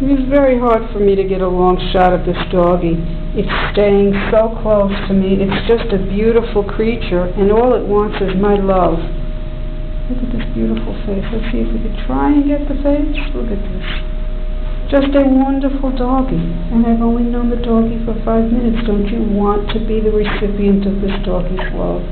It was very hard for me to get a long shot of this doggie. It's staying so close to me. It's just a beautiful creature, and all it wants is my love. Look at this beautiful face. Let's see if we could try and get the face. Look at this. Just a wonderful doggie. And I've only known the doggie for five minutes. Don't you want to be the recipient of this doggie's love?